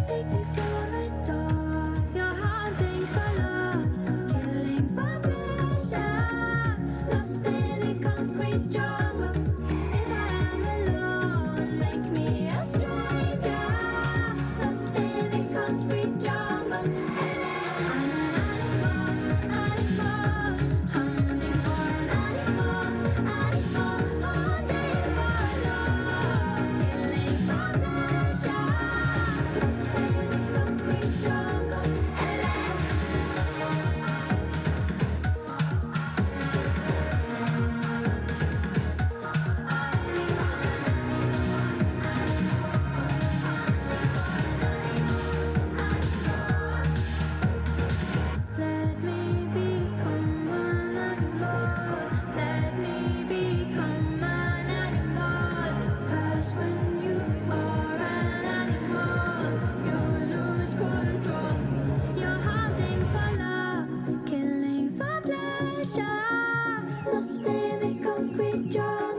take me far. with a concrete jaw.